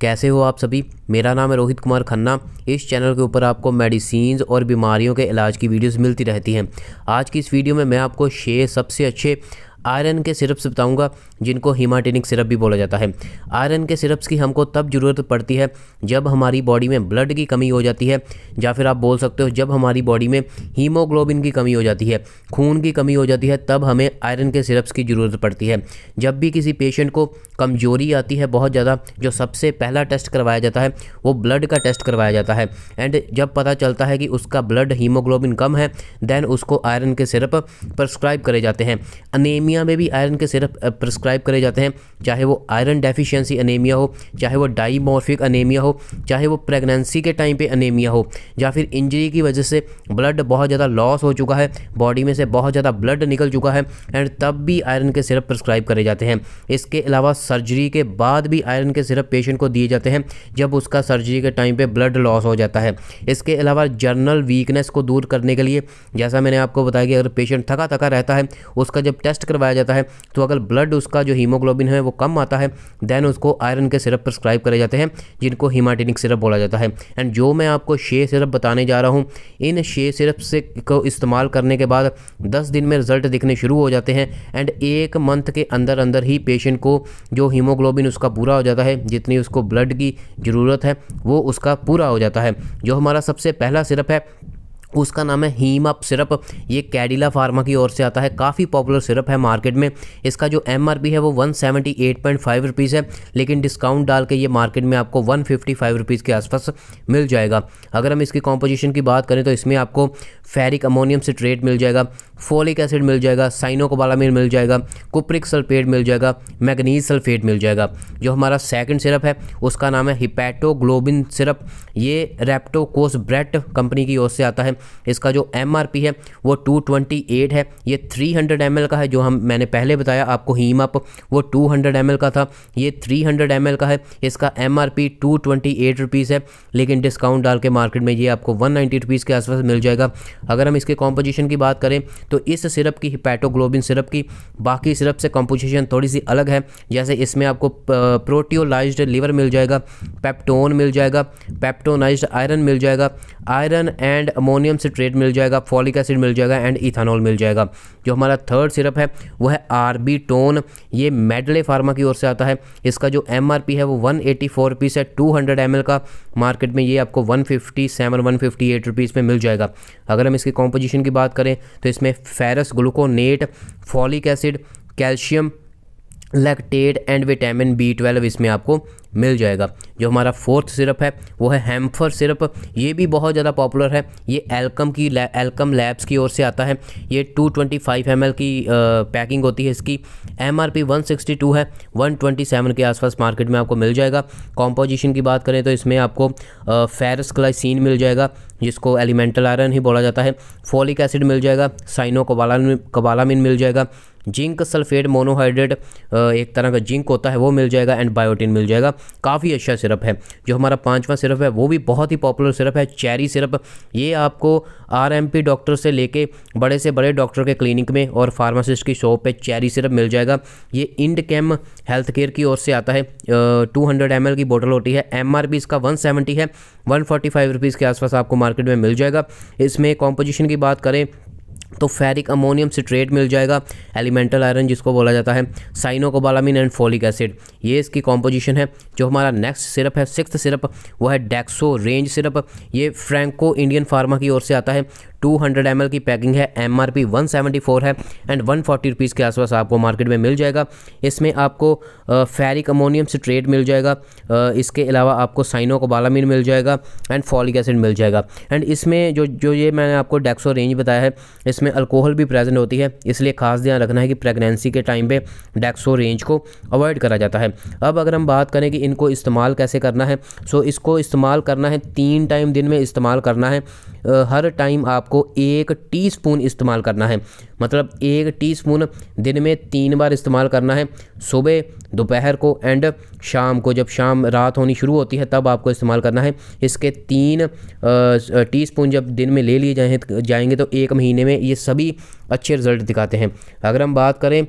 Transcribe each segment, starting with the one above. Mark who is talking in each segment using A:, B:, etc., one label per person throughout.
A: कैसे हो आप सभी? मेरा नाम है रोहित कुमार खन्ना। इस चैनल के ऊपर आपको मेडिसिन और बीमारियों के इलाज की वीडियोस मिलती रहती हैं। आज की इस वीडियो में मैं आपको छः सबसे अच्छे आयरन के सिरप्स बताऊँगा, जिनको हीमाटेनिक सिरप भी बोला जाता है। आयरन के सिरप्स की हमको तब ज़रूरत पड़ती है, जब हमारी बॉडी में ब्लड की कमी हो जाती है, या फिर आप बोल सकते हो, जब हमारी बॉडी में हीमोग्लोबिन की कमी हो जाती है, खून की कमी हो जाती है, तब हमें आयरन के सिरप्स की ज़रूरत पड़ती है। जब भी किसी पेशेंट को कमज़ोरी आती है बहुत ज़्यादा, जो सबसे पहला टेस्ट करवाया जाता है, वो ब्लड का टेस्ट करवाया जाता है। एंड जब पता चलता है कि उसका ब्लड हीमोग्लोबिन कम है, देन उसको आयरन के सिरप प्रस्क्राइब करे जाते हैं। अनेमिया अनीमिया में भी आयरन के सिरप प्रिस्क्राइब करे जाते हैं। चाहे वो आयरन डेफिशिएंसी अनेमिया हो, चाहे वो डाईमॉर्फिक अनेमिया हो, चाहे वो प्रेगनेंसी के टाइम पे अनेमिया हो, या फिर इंजरी की वजह से ब्लड बहुत ज़्यादा लॉस हो चुका है बॉडी में से बहुत ज़्यादा ब्लड निकल चुका है एंड तब भी आयरन के सिरप प्रिस्क्राइब करे जाते हैं। इसके अलावा सर्जरी के बाद भी आयरन के सिरप पेशेंट को दिए जाते हैं, जब उसका सर्जरी के टाइम पर ब्लड लॉस हो जाता है। इसके अलावा जर्नल वीकनेस को दूर करने के लिए, जैसा मैंने आपको बताया कि अगर पेशेंट थका थका रहता है, उसका जब टेस्ट करवाया करवाया जाता है तो अगर ब्लड उसका जो हीमोग्लोबिन है वो कम आता है देन उसको आयरन के सिरप प्रिस्क्राइब करे जाते हैं, जिनको हीमाटिनिक सिरप बोला जाता है। एंड जो मैं आपको शे सिरप बताने जा रहा हूँ, इन शे सिरप से को इस्तेमाल करने के बाद दस दिन में रिज़ल्ट दिखने शुरू हो जाते हैं एंड एक मंथ के अंदर अंदर ही पेशेंट को जो हीमोग्लोबिन उसका पूरा हो जाता है, जितनी उसको ब्लड की ज़रूरत है, वो उसका पूरा हो जाता है। जो हमारा सबसे पहला सिरप है उसका नाम है हीम अप सिरप। ये कैडिला फार्मा की ओर से आता है। काफ़ी पॉपुलर सिरप है मार्केट में। इसका जो एमआरपी है वो one seventy eight point five rupees है, लेकिन डिस्काउंट डाल के ये मार्केट में आपको वन फिफ्टी फाइव रुपीज़ के आसपास मिल जाएगा। अगर हम इसकी कॉम्पोजिशन की बात करें तो इसमें आपको फेरिक अमोनियम सिट्रेट मिल जाएगा फोलिक एसिड मिल जाएगा साइनोकोबालामिन मिल जाएगा कुप्रिक सल्फेट मिल जाएगा मैगनीज सल्फेट मिल जाएगा। जो हमारा सेकंड सिरप है, उसका नाम है हिपैटोग्लोबिन सिरप। ये रेप्टोकोस ब्रेट कंपनी की ओर से आता है। इसका जो एमआरपी है, वो 228 है। ये 300 हंड्रेड का है, जो हम, मैंने पहले बताया आपको हीम अप वो 200 हंड्रेड का था। ये 300 हंड्रेड का है, इसका एम आर पी टू है। लेकिन डिस्काउंट डाल के मार्केट में ये आपको वन नाइन्टी के आसपास मिल जाएगा। अगर हम इसके कॉम्पोजिशन की बात करें तो इस सिरप की हिपैटोग्लोबिन सिरप की, बाकी सिरप से कॉम्पोजिशन थोड़ी सी अलग है। जैसे इसमें आपको प्रोटियोलाइज्ड लिवर मिल जाएगा पेप्टोन मिल जाएगा पेप्टोनाइज्ड आयरन मिल जाएगा। आयरन एंड अमोनियम सिट्रेट मिल जाएगा, फॉलिक एसिड मिल जाएगा एंड इथानॉल मिल जाएगा। जो हमारा थर्ड सिरप है वो है आरबी टोन ये मेडले फार्मा की ओर से आता है। इसका जो एमआरपी है, वो वन एटी है टू हंड्रेड का। मार्केट में ये आपको one fifty seven one fifty eight rupees में मिल जाएगा। अगर हम इसकी कॉम्पोजिशन की बात करें तो इसमें ferrous gluconate folic acid calcium lactate and vitamin B twelve इसमें आपको मिल जाएगा। जो हमारा फोर्थ सिरप है वो है हेम्फर सिरप ये भी बहुत ज़्यादा पॉपुलर है। ये एल्कम की एल्कम लैब्स की ओर से आता है। ये 225 ट्वेंटी की आ, पैकिंग होती है इसकी। एम आर पी है। 127 के आसपास मार्केट में आपको मिल जाएगा। कॉम्पोजिशन की बात करें तो इसमें आपको फेरस क्लाइसिन मिल जाएगा जिसको एलिमेंटल आयरन ही बोला जाता है। फोलिक एसिड मिल जाएगा। साइनो कबालामिन कबालामिन मिल जाएगा। जिंक सल्फेट मोनोहाइड्रेट एक तरह का जिंक होता है, वो मिल जाएगा एंड बायोटिन मिल जाएगा। काफ़ी अच्छा सिरप है। जो हमारा पाँचवा सिरप है, वो भी बहुत ही पॉपुलर सिरप है, चेरी सिरप। ये आपको आरएमपी डॉक्टर से लेके बड़े से बड़े डॉक्टर के क्लिनिक में और फार्मासिस्ट की शॉप पे चेरी सिरप मिल जाएगा। ये इंड कैम हेल्थ केयर की ओर से आता है। टू हंड्रेड की बोतल होती है। एम इसका वन है। वन फोर्टी के आसपास आपको मार्केट में मिल जाएगा। इसमें कॉम्पोजिशन की बात करें तो फेरिक अमोनियम सिट्रेट मिल जाएगा, एलिमेंटल आयरन जिसको बोला जाता है, साइनोकोबालामिन एंड फोलिक एसिड। ये इसकी कॉम्पोजिशन है जो हमारा नेक्स्ट सिरप है सिक्स सिरप वो है डेक्सो रेंज सिरप ये फ्रैंको इंडियन फार्मा की ओर से आता है। 200 हंड्रेड की पैकिंग है एम आर पी है एंड वन फोर्टी रुपीज़ के आसपास आपको मार्केट में मिल जाएगा। इसमें आपको फेरिक अमोनियम सिट्रेट मिल जाएगा। आ, इसके अलावा आपको साइनो को बालामिन मिल जाएगा एंड फॉलिक एसिड मिल जाएगा। एंड इसमें जो जो ये मैंने आपको डेक्सो रेंज बताया है इसमें अल्कोहल भी प्रेजेंट होती है। इसलिए खास ध्यान रखना है कि प्रेगनेंसी के टाइम पे डेक्सो रेंज को अवॉइड करा जाता है। अब अगर हम बात करें कि इनको इस्तेमाल कैसे करना है सो इसको इस्तेमाल करना है, तीन टाइम दिन में इस्तेमाल करना है। हर टाइम आपको एक टीस्पून इस्तेमाल करना है। मतलब एक टीस्पून दिन में तीन बार इस्तेमाल करना है सुबह दोपहर को एंड शाम को। जब शाम रात होनी शुरू होती है तब आपको इस्तेमाल करना है। इसके तीन टीस्पून जब दिन में ले लिए जाए जाएँगे तो एक महीने में ये सभी अच्छे रिज़ल्ट दिखाते हैं। अगर हम बात करें आ,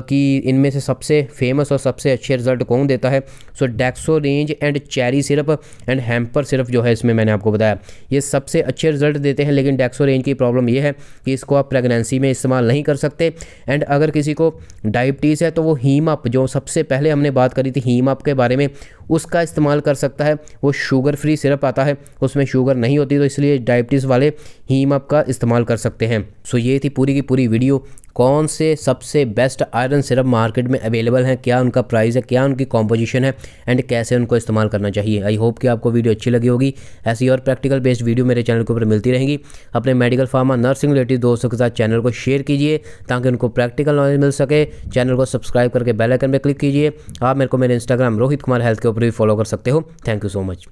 A: कि इनमें से सबसे फ़ेमस और सबसे अच्छे रिज़ल्ट कौन देता है सो Dexorange and cherry syrup and hamper syrup जो है इसमें मैंने आपको बताया। ये सबसे अच्छे रिज़ल्ट देते हैं, लेकिन डेक्सो रेंज की प्रॉब्लम यह है कि इसको आप प्रेगनेंसी में इस्तेमाल नहीं कर सकते। एंड अगर किसी को डायबिटीज़ है तो वो हीम अप जो सबसे पहले हमने बात करी थी हीम अप के बारे में, उसका इस्तेमाल कर सकता है। वो शुगर फ्री सिरप आता है, उसमें शुगर नहीं होती तो इसलिए डायबिटीज़ वाले हीम अप का इस्तेमाल कर सकते हैं। सो ये थी पूरी की पूरी वीडियो कौन से सबसे बेस्ट आयरन सिरप मार्केट में अवेलेबल हैं? क्या उनका प्राइस है? क्या उनकी कॉम्पोजिशन है? एंड कैसे उनको इस्तेमाल करना चाहिए? आई होप कि आपको वीडियो अच्छी लगी होगी। ऐसी और प्रैक्टिकल बेस्ड वीडियो मेरे चैनल के ऊपर मिलती रहेंगी। अपने मेडिकल फार्मा नर्सिंग रिलेटेड दोस्तों के साथ चैनल को शेयर कीजिए ताकि उनको प्रैक्टिकल नॉलेज मिल सके। चैनल को सब्सक्राइब करके बेलाइकन पर क्लिक कीजिए। आप मेरे को मेरे इंस्टाग्राम रोहित कुमार हेल्थ के ऊपर भी फॉलो कर सकते हो। Thank you so much